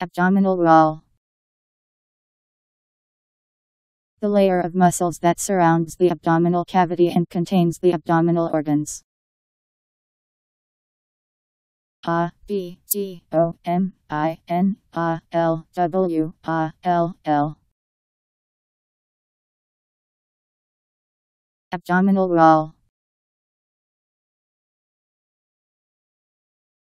Abdominal wall. The layer of muscles that surrounds the abdominal cavity and contains the abdominal organs. A B D O M I N A L W A L L Abdominal wall